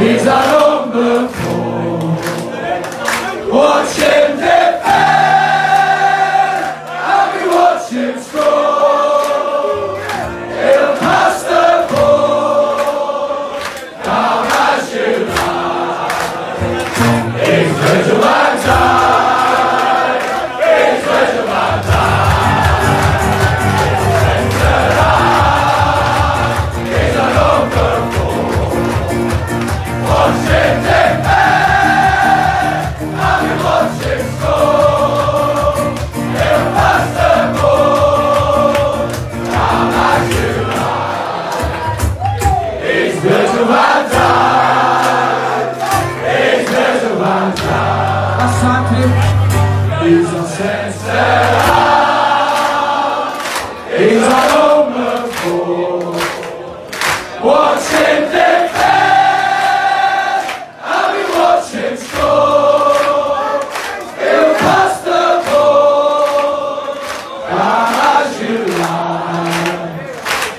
He's number four. Watch him He's a sentinel. He's a omen for what's in the. I'll be watching score. He'll pass the ball. And as you lie,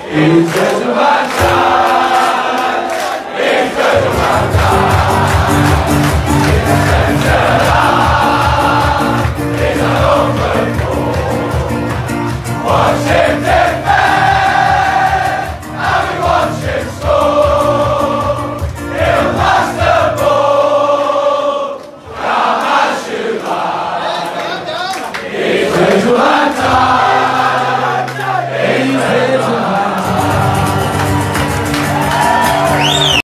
he's a divine Washington!